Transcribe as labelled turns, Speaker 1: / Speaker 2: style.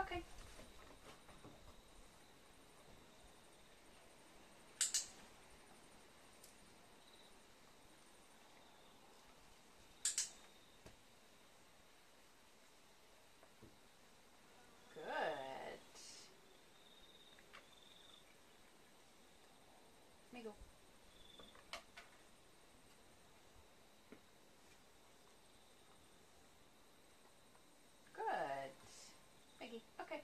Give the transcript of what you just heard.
Speaker 1: Okay. Good. Migo. Okay.